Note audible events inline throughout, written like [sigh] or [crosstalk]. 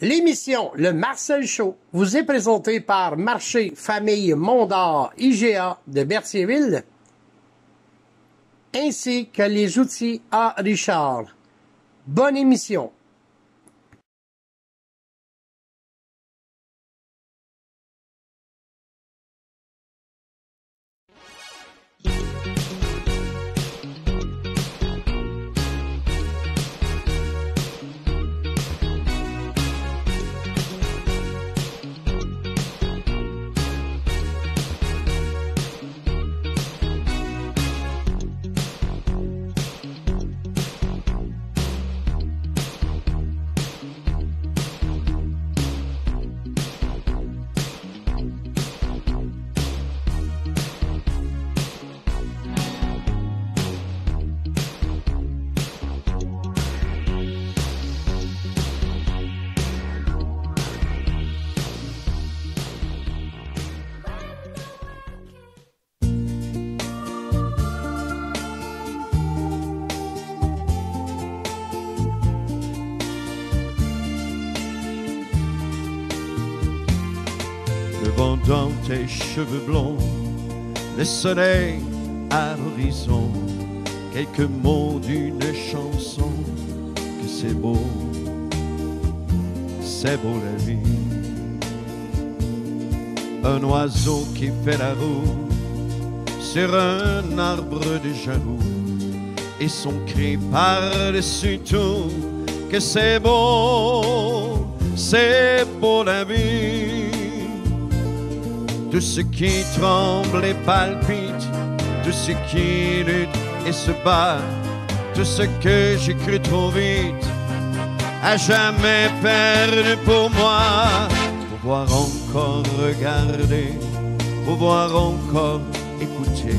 L'émission Le Marcel Show vous est présentée par Marché Famille Mondor IGA de Berthierville ainsi que les outils A. Richard. Bonne émission. Dans tes cheveux blonds, le soleil à l'horizon, quelques mots d'une chanson, que c'est beau, c'est beau la vie. Un oiseau qui fait la roue sur un arbre de jaloux, et son cri par-dessus tout, que c'est beau, c'est beau la vie. Tout ce qui tremble et palpite, tout ce qui lutte et se bat, tout ce que j'ai cru trop vite, à jamais perdu pour moi. Pouvoir encore regarder, pouvoir encore écouter,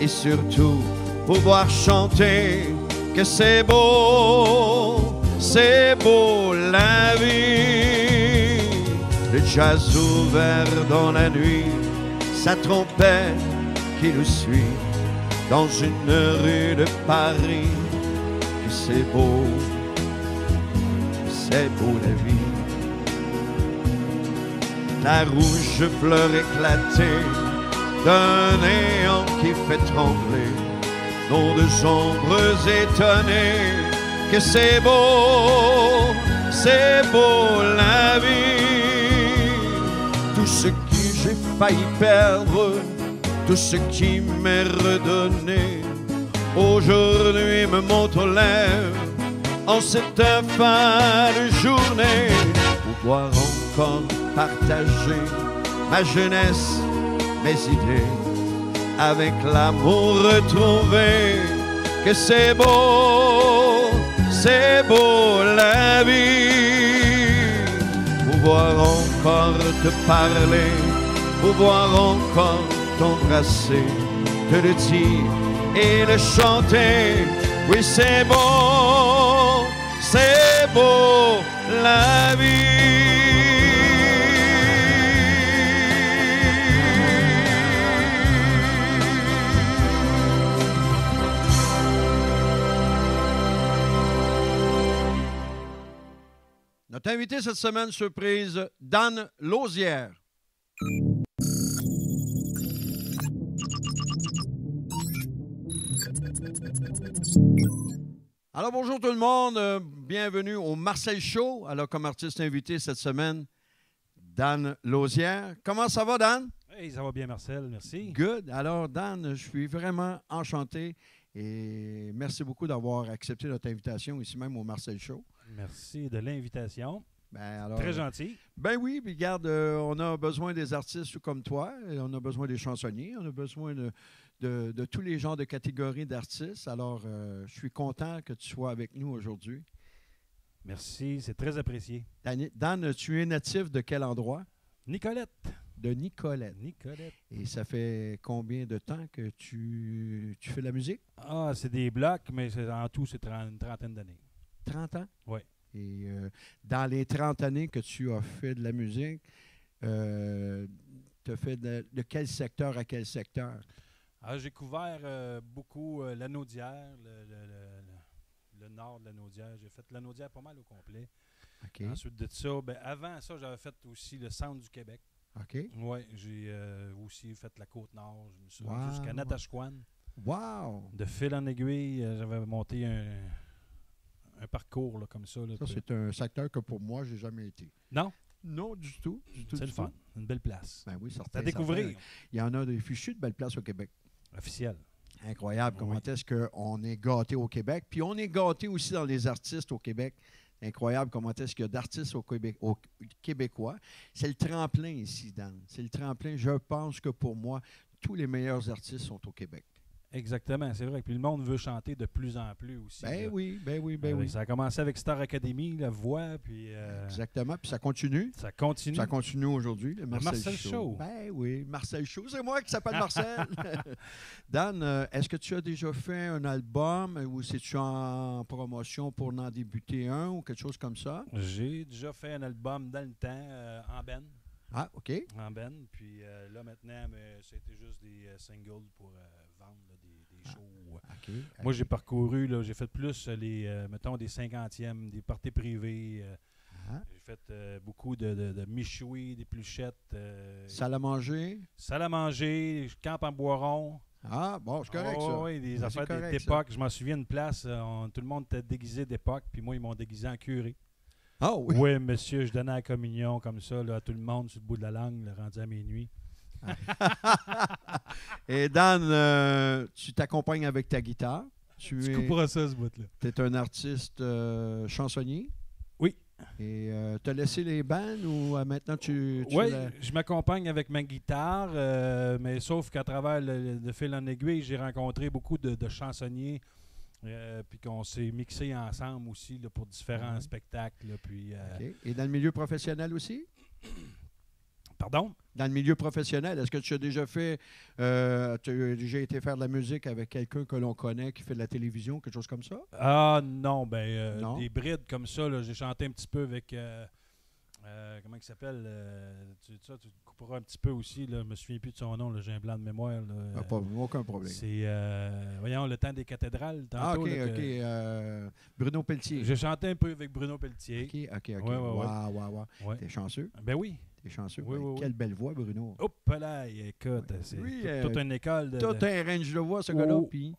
et surtout pouvoir chanter que c'est beau, c'est beau la vie. Le jazz ouvert dans la nuit, sa trompette qui nous suit dans une rue de Paris. Que c'est beau, c'est beau la vie. La rouge fleur éclatée d'un néant qui fait trembler nos deux ombres étonnées. Que c'est beau, c'est beau la vie failli perdre, tout ce qui m'est redonné, aujourd'hui me monte aux lèvres en cette fin de journée. Pouvoir encore partager ma jeunesse, mes idées, avec l'amour retrouvé, que c'est beau, c'est beau la vie. Pouvoir encore te parler, pouvoir encore t'embrasser, te le dire et le chanter. Oui, c'est beau, c'est beau la vie. Notre invité cette semaine, surprise, Dan Lausière. Alors bonjour tout le monde, euh, bienvenue au Marcel Show. Alors comme artiste invité cette semaine, Dan Lausière. Comment ça va Dan? Hey, ça va bien, Marcel, merci. Good. Alors Dan, je suis vraiment enchanté et merci beaucoup d'avoir accepté notre invitation ici même au Marcel Show. Merci de l'invitation. Ben, alors, Très gentil. Ben oui, puis regarde, euh, on a besoin des artistes comme toi, on a besoin des chansonniers, on a besoin de, de- de tous les genres de catégories d'artistes. Alors, euh, je suis content que tu sois avec nous aujourd'hui. Merci, c'est très apprécié. Dan, Dan, tu es natif de quel endroit? Nicolette. De Nicolette. Nicolette. Et ça fait combien de temps que tu, tu fais de la musique? Ah, c'est des blocs, mais en tout, c'est une trentaine d'années. 30 ans? Oui. Et euh, dans les 30 années que tu as fait de la musique, euh, tu as fait de, de quel secteur à quel secteur? Ah, j'ai couvert euh, beaucoup d'hier, le, le- le- le- le nord de la Naudière. J'ai fait la Naudière pas mal au complet. Ensuite de ça, ben, avant ça, j'avais fait aussi le centre du Québec. OK. Oui, j'ai aussi fait la côte nord. Je me suis Wow. jusqu'à Natashquan. Wow! De fil en aiguille, j'avais monté un, un parcours là, comme ça. là, Ça, c'est un secteur que pour moi, j'ai jamais été. Non, Non, du tout. Du tout c'est du le fun. Une belle place. Ben oui, à découvrir. certain. Il y en a des fichus de belles places au Québec. Officiel. Incroyable comment Oui. est-ce qu'on est gâté au Québec? Puis on est gâté aussi dans les artistes au Québec. Incroyable comment est-ce qu'il y a d'artistes au Québec, au Québécois. C'est le tremplin ici, Dan. C'est le tremplin. Je pense que pour moi, tous les meilleurs artistes sont au Québec. Exactement, c'est vrai. Puis le monde veut chanter de plus en plus aussi. Ben là. oui, ben oui, ben Euh, oui. Ça a commencé avec Star Academy, la voix, puis euh, Exactement. Puis ça continue. ça continue. Ça continue aujourd'hui, le Marcel, Marcel Show. Show. Ben oui, Marcel Show. C'est moi qui s'appelle Marcel. [laughs] [laughs] Dan, euh, est-ce que tu as déjà fait un album ou c'est-tu en promotion pour en débuter un ou quelque chose comme ça? J'ai déjà fait un album dans le temps euh, en ben. Ah, OK. En ben. Puis euh, là maintenant, c'était juste des singles pour euh, Ah. OK. Moi, j'ai parcouru, là, j'ai fait plus euh, les, euh, mettons, des cinquantièmes, des parties privées. euh, Ah. j'ai fait euh, beaucoup de, de, de michouis, des pluchettes. euh, Salle à manger? salle à manger, je campe en boiron. Ah, bon, correct, Ah, ça. Oui, des affaires d'époque. Je m'en souviens une place, euh, on- tout le monde était déguisé d'époque, puis moi, ils m'ont déguisé en curé. Ah oui. Oui, monsieur, je donnais la communion comme ça là, à tout le monde sur le bout de la langue, là, rendu à minuit. [laughs] Et Dan, euh, tu t'accompagnes avec ta guitare. Tu Tu es, couperas ça, ce bout-là. es un artiste euh, chansonnier. Oui. Et tu as laissé les bandes ou euh, maintenant tu... tu Oui, je m'accompagne avec ma guitare, euh, mais sauf qu'à travers le, le fil en aiguille, j'ai rencontré beaucoup de, de chansonniers, euh, puis qu'on s'est mixé ensemble aussi là, pour différents Ouais. spectacles. là, puis, euh. Et dans le milieu professionnel aussi? Pardon? Dans le milieu professionnel, est-ce que tu as déjà fait, euh, tu as déjà été faire de la musique avec quelqu'un que l'on connaît qui fait de la télévision, quelque chose comme ça? Ah non, ben euh, Non? des brides comme ça, là, j'ai chanté un petit peu avec euh, comment il s'appelle tu, ça, tu couperas un petit peu aussi, là, je me souviens plus de son nom, là, j'ai un blanc de mémoire. là, Ah, pas, aucun problème. c'est euh, voyons le temps des cathédrales Ah, tantôt. OK, là, que- OK. Bruno Pelletier. J'ai chanté un peu avec Bruno Pelletier. OK, OK, OK. Ouais, ouais, ouais. Wow, wow, wow. Ouais. T'es chanceux. Ben oui. T'es chanceux. Oui. Quelle belle voix, Bruno. Hop là, écoute, c'est euh, toute une école de. Tout de- un range de voix, ce gars-là, Oh. puis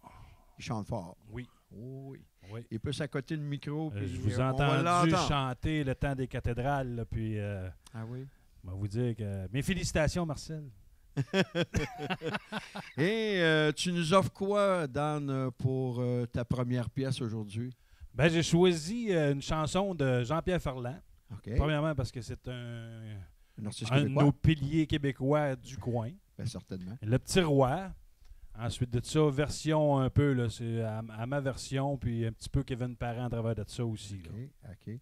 il chante fort. Oui, Oh, oui. oui. Il peut s'accoter le micro, Euh, puis je vous ai entendu chanter le temps des cathédrales, là, puis euh, Ah oui? je vais vous dire que. Mes félicitations, Marcel. [laughs] Et euh, tu nous offres quoi, Dan, pour euh, ta première pièce aujourd'hui? Ben, j'ai choisi euh, une chanson de Jean-Pierre Ferland. Premièrement, parce que c'est un, Un de nos piliers québécois du coin. Ben, certainement. Le Petit Roi. Ensuite de ça, version un peu, là, c'est à, à ma version, puis un petit peu Kevin Parent à travers de ça aussi. là. OK, OK.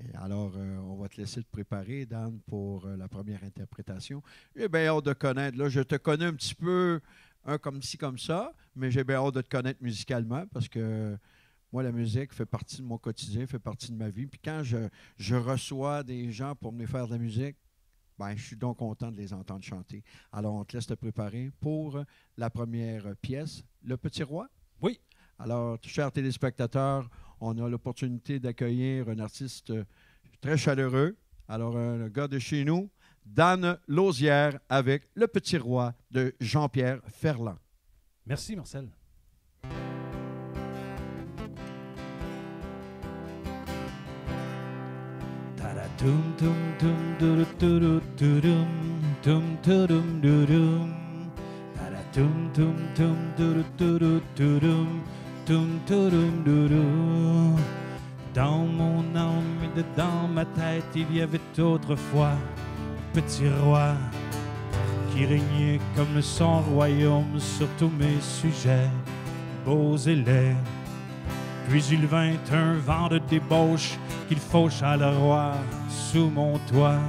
Et alors, euh, on va te laisser te préparer, Dan, pour euh, la première interprétation. J'ai bien hâte de connaître. Là, je te connais un petit peu, un comme ci, comme ça, mais j'ai bien hâte de te connaître musicalement parce que moi, la musique fait partie de mon quotidien, fait partie de ma vie. Puis quand je, je reçois des gens pour venir faire de la musique, ben, je suis donc content de les entendre chanter. Alors, on te laisse te préparer pour la première pièce, Le Petit Roi. Oui. Alors, chers téléspectateurs, on a l'opportunité d'accueillir un artiste très chaleureux. Alors, un gars de chez nous, Dan Lausière, avec Le Petit Roi de Jean-Pierre Ferland. Merci, Marcel. Dans mon âme et dans ma tête, il y avait autrefois un petit roi qui régnait comme son royaume sur tous mes sujets, beaux et laids. Puis il vint un vent de débauche qu'il faucha le roi mon toit.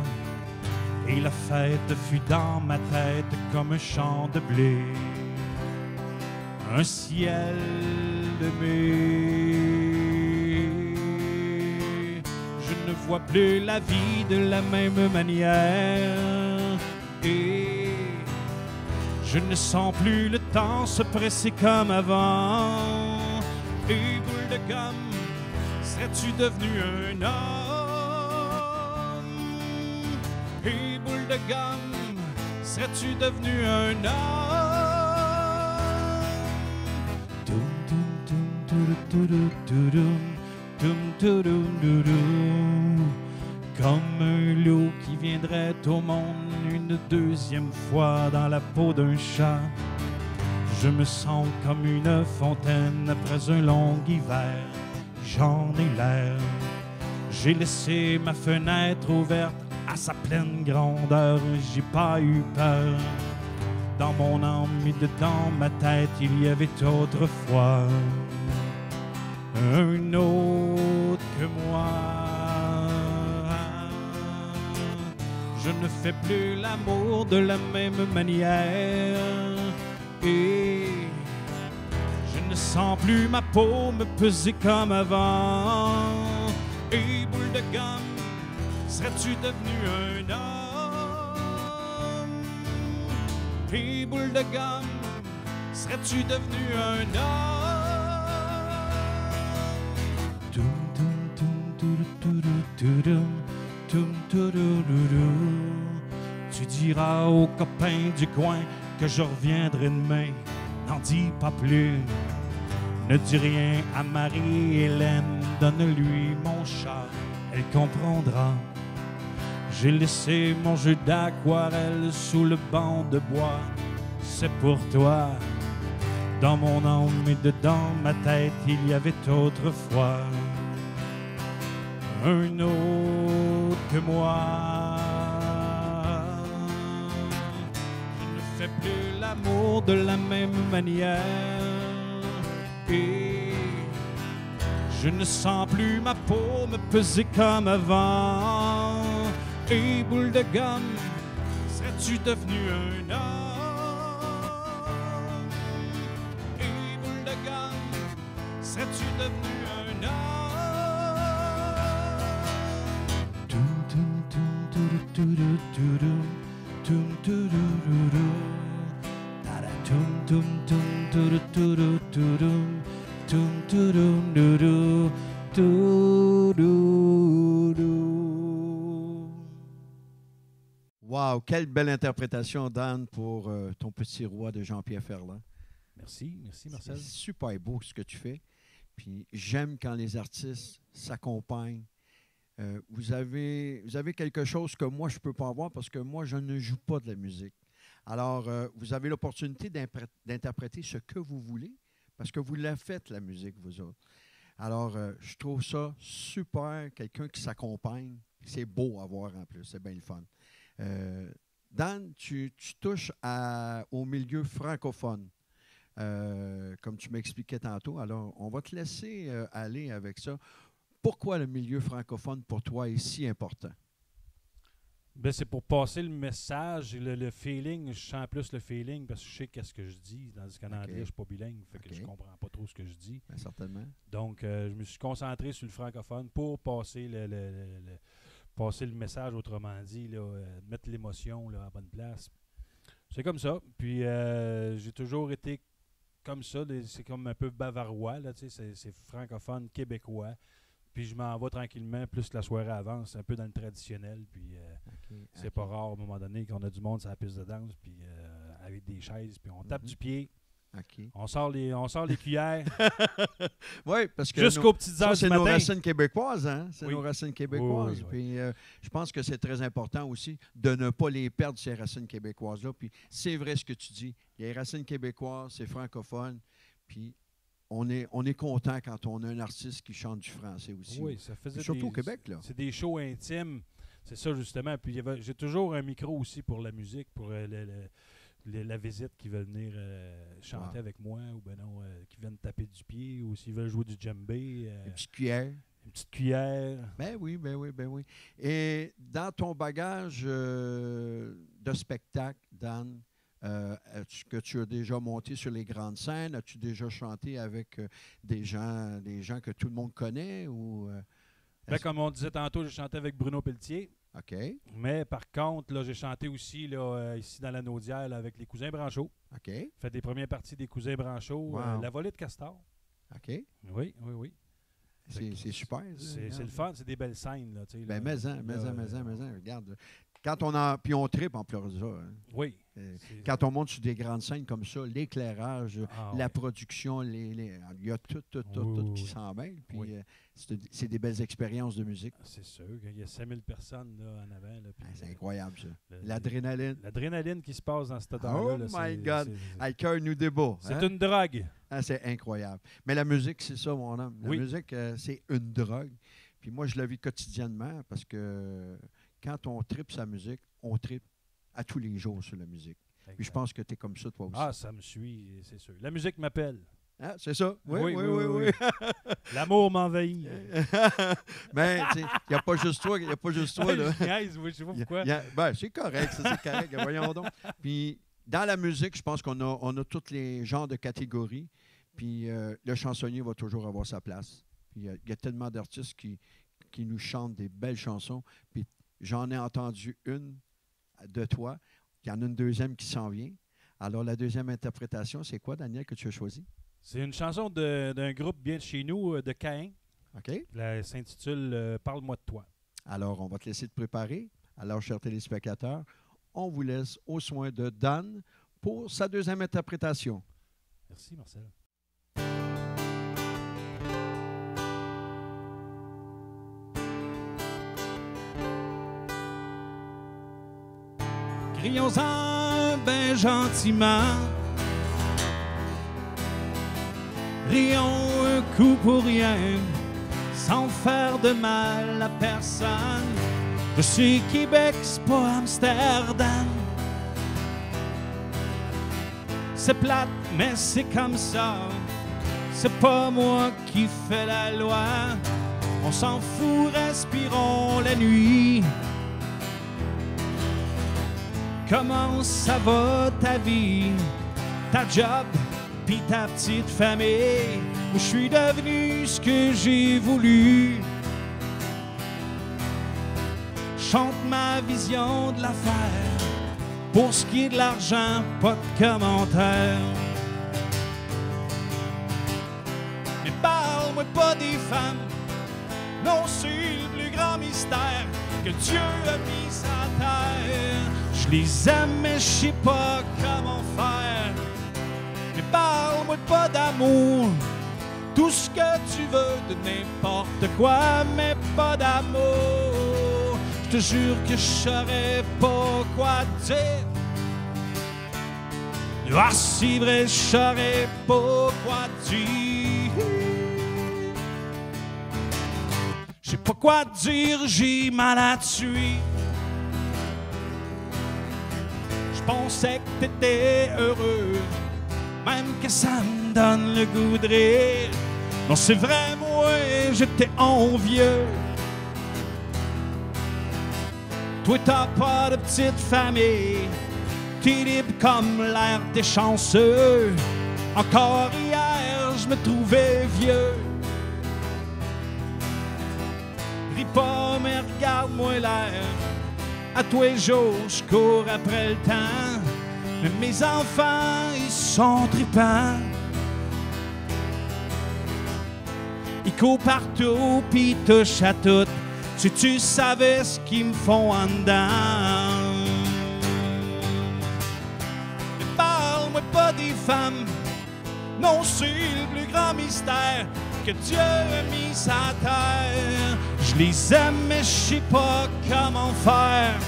Et la fête fut dans ma tête comme un champ de blé, un ciel de mai. Je ne vois plus la vie de la même manière. Et je ne sens plus le temps se presser comme avant. Et boule de gomme serais-tu devenu un homme? De gomme, serais-tu devenu un homme? Comme un loup qui viendrait au monde une deuxième fois dans la peau d'un chat. Je me sens comme une fontaine après un long hiver. J'en ai l'air. J'ai laissé ma fenêtre ouverte à sa pleine grandeur. J'ai pas eu peur. Dans mon âme et dedans ma tête, il y avait autrefois un autre que moi. Je ne fais plus l'amour de la même manière et je ne sens plus ma peau me peser comme avant. Et boule de gomme, serais-tu devenu un homme? Et boule de gomme, serais-tu devenu un homme? Tu diras aux copains du coin que je reviendrai demain. N'en dis pas plus. Ne dis rien à Marie-Hélène. Donne-lui mon chat, elle comprendra. J'ai laissé mon jeu d'aquarelle sous le banc de bois. C'est pour toi. Dans mon âme et dedans ma tête, il y avait autrefois un autre que moi. Je ne fais plus l'amour de la même manière. Et je ne sens plus ma peau me peser comme avant. Et boule de gomme, serais-tu devenu un homme? Quelle belle interprétation, Dan, pour euh, ton petit roi de Jean-Pierre Ferland. Merci, merci C'est Marcel. super beau ce que tu fais. Puis j'aime quand les artistes s'accompagnent. Euh, vous, avez, vous avez quelque chose que moi, je ne peux pas avoir parce que moi, je ne joue pas de la musique. Alors, euh, vous avez l'opportunité d'interpréter ce que vous voulez parce que vous la faites, la musique, vous autres. Alors, euh, je trouve ça super, quelqu'un qui s'accompagne. C'est beau à voir en plus, c'est bien le fun. Dan, tu, tu touches à- au milieu francophone, euh, comme tu m'expliquais tantôt. Alors, on va te laisser euh, aller avec ça. Pourquoi le milieu francophone pour toi est si important? Ben, c'est pour passer le message et le, le feeling. Je sens plus le feeling parce que je sais qu'est-ce que je dis. Tandis qu'en Ok. anglais, je suis pas bilingue. Fait que je comprends pas trop ce que je dis. Ben, certainement. Donc, euh, je me suis concentré sur le francophone pour passer le, le- le- le- passer le message, autrement dit, là, euh, mettre l'émotion là, à la bonne place. C'est comme ça. Puis, euh, j'ai toujours été comme ça. C'est comme un peu bavarois. là, tu sais, C'est francophone, québécois. Puis, je m'en vais tranquillement. Plus que la soirée avance, un peu dans le traditionnel. Puis, euh, c'est pas rare, à un moment donné, qu'on a du monde sur la piste de danse, puis avec des chaises, puis on tape Mhm. du pied, On sort les, on sort les cuillères [laughs] Oui, parce que jusqu'aux petites Ça, heures c'est nos racines québécoises, hein? C'est Oui. nos racines québécoises. Oui, oui, oui. Puis euh, je pense que c'est très important aussi de ne pas les perdre, ces racines québécoises-là. Puis c'est vrai ce que tu dis. Les racines québécoises, c'est francophone. Puis on est, on est content quand on a un artiste qui chante du français aussi. Oui, ça faisait Surtout des- au Québec, là. C'est des shows intimes. C'est ça, justement. Puis il y j'ai toujours un micro aussi pour la musique, pour euh, le- le- la visite qui veut venir euh, chanter avec moi, ou ben non, euh, qui viennent taper du pied, ou s'ils veulent jouer du djembé, euh, Une petite cuillère. une petite cuillère. Ben oui, ben oui, ben oui. Et dans ton bagage euh, de spectacle, Dan, euh, que tu as déjà monté sur les grandes scènes, as-tu déjà chanté avec euh, des gens, des gens que tout le monde connaît ou euh, Ben, comme on disait tantôt, j'ai chanté avec Bruno Pelletier. OK, Mais par contre, là, j'ai chanté aussi là, euh, ici dans la Naudière là, avec les cousins Branchot. OK, Fait des premières parties des cousins Branchot. Wow. euh, la volée de Castor. OK. Oui, oui, oui. C'est super. C'est c'est le fun, c'est des belles scènes. Là, tu sais, Ben, là. mais-en, mais-en, Là, mais-en, mais-en. Regarde. Quand on a. Puis on tripe en pleure ça. hein. Oui. Euh, Quand on monte sur des grandes scènes comme ça, l'éclairage, Ah, la production, les, les- il y a tout, tout, tout, Oui, tout qui oui. s'en mêle. Puis euh, c'est des belles expériences de musique. C'est sûr qu'il y a 5000 personnes là, en avant. Ah, c'est euh, incroyable, ça. le- L'adrénaline. L'adrénaline qui se passe dans ce temps-là. Oh là, my God. Ah, cœur nous débat. C'est hein? une drogue. Ah, c'est incroyable. Mais la musique, c'est ça, mon homme. La musique, euh, c'est une drogue. Puis moi, je la vis quotidiennement parce que quand on tripe sa musique, on tripe à tous les jours sur la musique. Puis je pense que tu es comme ça, toi aussi. Ah, ça me suit, c'est sûr. La musique m'appelle. Hein, c'est ça? Oui, Oui, oui, oui, oui. oui, oui. L'amour m'envahit. Mais il n'y a pas juste toi, il a pas juste toi. Là. [laughs] Je niaise, oui, je sais pas pourquoi. ben, c'est correct, c'est correct. Voyons donc. Puis, dans la musique, je pense qu'on a, on a tous les genres de catégories. Puis, euh, le chansonnier va toujours avoir sa place. Puis, il y y, a tellement d'artistes qui, qui nous chantent des belles chansons. Puis, j'en ai entendu une de toi. Il y en a une deuxième qui s'en vient. Alors, la deuxième interprétation, c'est quoi, Daniel, que tu as choisi? C'est une chanson d'un groupe bien de chez nous, euh, de Caïn. OK? Elle s'intitule euh, Parle-moi de toi. Alors, on va te laisser te préparer. Alors, chers téléspectateurs, on vous laisse aux soins de Dan pour sa deuxième interprétation. Merci, Marcel. Crions-en ben gentiment. Rions un coup pour rien, sans faire de mal à personne. Je suis Québec, c'est pas Amsterdam. C'est plate, mais c'est comme ça. C'est pas moi qui fais la loi. On s'en fout, respirons la nuit. Comment ça va ta vie, ta job, puis ta petite famille? Je suis devenu ce que j'ai voulu? Chante ma vision de l'affaire. Pour ce qui est de l'argent, pas de commentaires. Mais parle-moi pas des femmes. Non, c'est le plus grand mystère que Dieu a mis sur terre. Je les aime, mais je sais pas comment faire. Mais parle-moi pas d'amour. Tout ce que tu veux de n'importe quoi, mais pas d'amour. Je te jure que je saurais pas quoi dire. Ah, c'est vrai, je saurais pas quoi dire. Je sais pas quoi dire, j'ai mal à tuer. Pensais que t'étais heureux, même que ça me donne le goût de rire. Non, c'est vrai, moi, j'étais envieux. Toi, t'as pas de petite famille, t'es libre comme l'air des chanceux. Encore hier, je me trouvais vieux. Ris pas, mais regarde-moi l'air. À tous les jours, je cours après le temps. Mais mes enfants, ils sont tripants. Ils courent partout, puis ils touchent à tout. Si tu savais ce qu'ils me font en dedans. Mais parle-moi pas des femmes. Non, c'est le plus grand mystère que Dieu a mis sa terre. Les aime, mais je sais pas comment faire.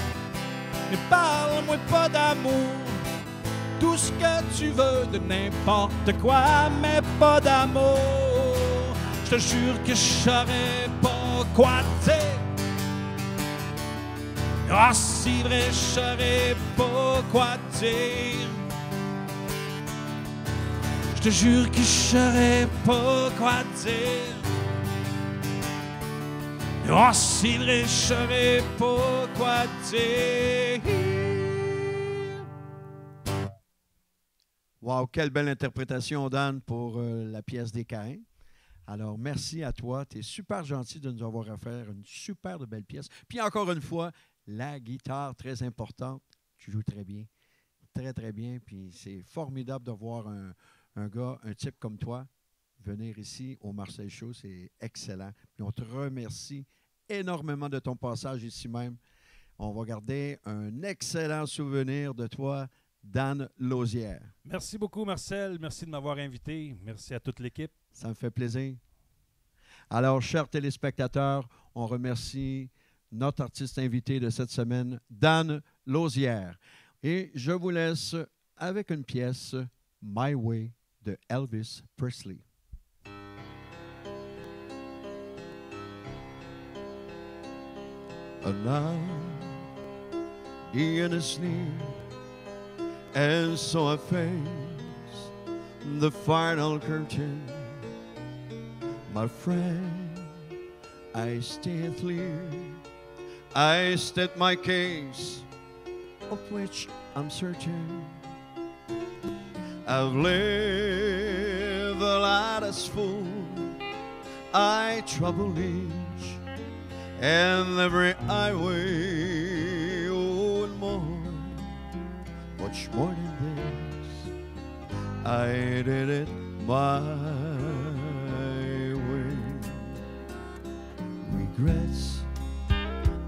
Mais parle-moi pas d'amour. Tout ce que tu veux de n'importe quoi, mais pas d'amour. Je te jure que je saurais pas quoi dire. Ah, c'est vrai, je saurais pas quoi dire. Je te jure que je saurais pas quoi dire. C'est vrai, je saurais pas quoi dire? Wow, quelle belle interprétation, Dan, pour euh, la pièce des Caïns. Alors, merci à toi. Tu es super gentil de nous avoir offert une super de belle pièce. Puis encore une fois, la guitare, très importante. Tu joues très bien. Très, très bien. Puis c'est formidable de voir un, un gars, un type comme toi, venir ici au Marseille Show. C'est excellent. Puis on te remercie énormément de ton passage ici même. On va garder un excellent souvenir de toi, Dan Lausière. Merci beaucoup, Marcel. Merci de m'avoir invité. Merci à toute l'équipe. Ça me fait plaisir. Alors, chers téléspectateurs, on remercie notre artiste invité de cette semaine, Dan Lausière. Et je vous laisse avec une pièce, My Way, de Elvis Presley. And the end is near, and so I face the final curtain. My friend, I stand clear. I state my case, of which I'm certain. I've lived a lot as fool. I trouble each and every highway, oh, and more, much more than this. I did it my way. Regrets,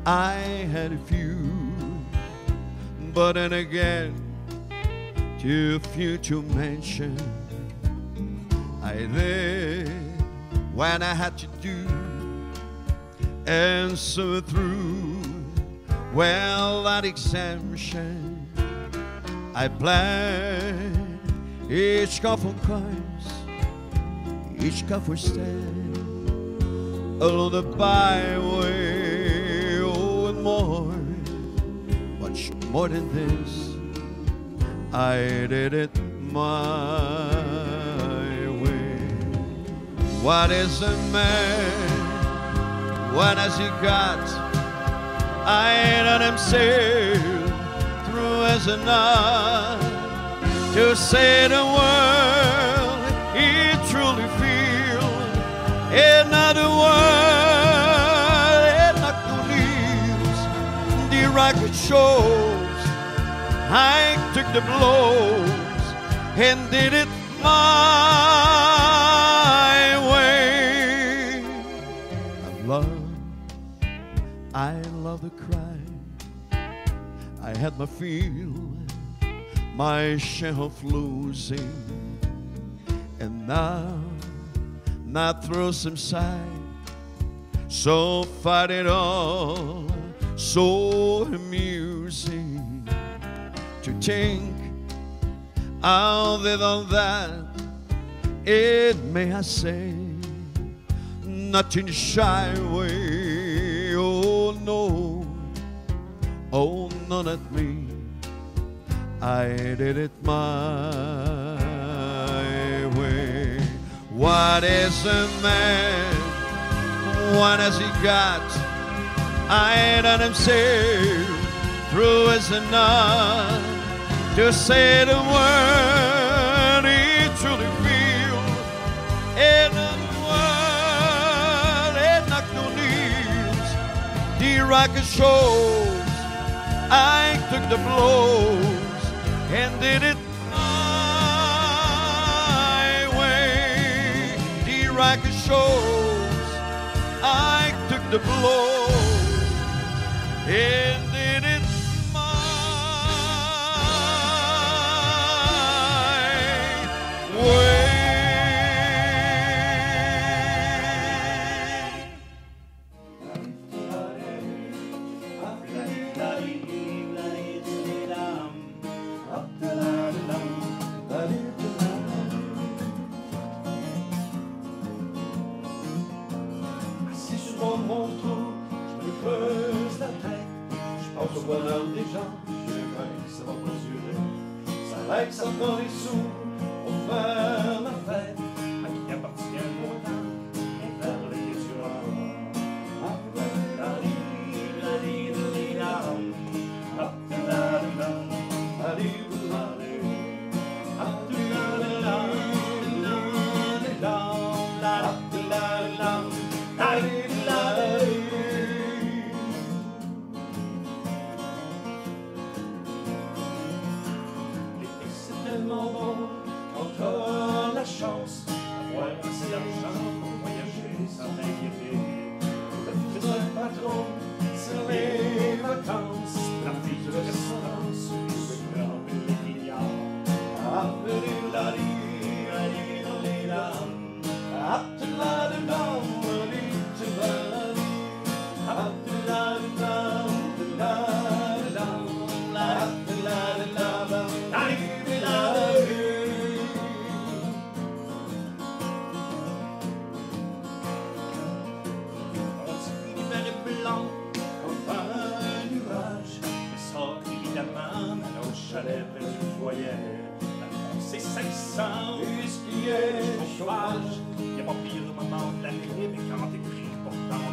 I had a few, but then again, too few to mention. I did what I had to do so through. Well that exemption I plan each cup of coins each cup for stand. Along the byway oh and more much more than this I did it my way. What is a man what has he got? I let him sail through as a to say the world he truly feels. Another world, and not the leaves. The rocket shows I took the blows and did it my I the. I had my feel, my share of losing, and now, not through some side, so fight it all, so amusing to think other than that, it may I say, not in a shy way. Oh none at me. I did it my way. What is a man? What has he got? I let him sail through his enough to say the word he truly feels. In the world, and knock no knees. The rocket shows I took the blows and did it my way. Rocket shows I took the blows and chance. chômage. Y a pas pire moment de l'année, mais quand t'es pris la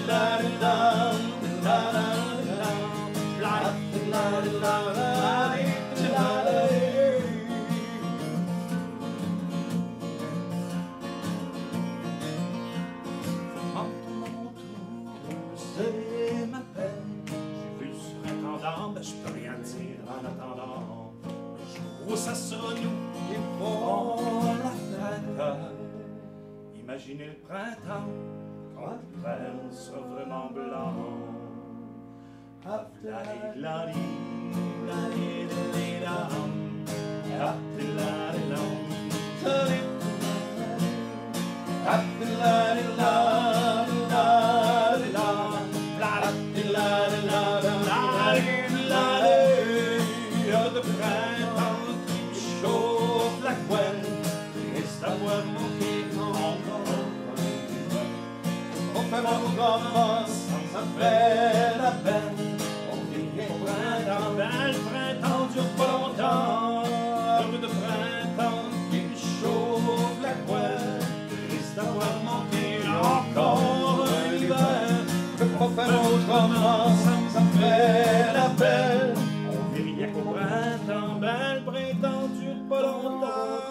la la Imaginez le printemps quand le printemps sera vraiment blanc. La, la, la, la, la, la, bel appel. On vit rien qu'au printemps, ben le printemps pas longtemps.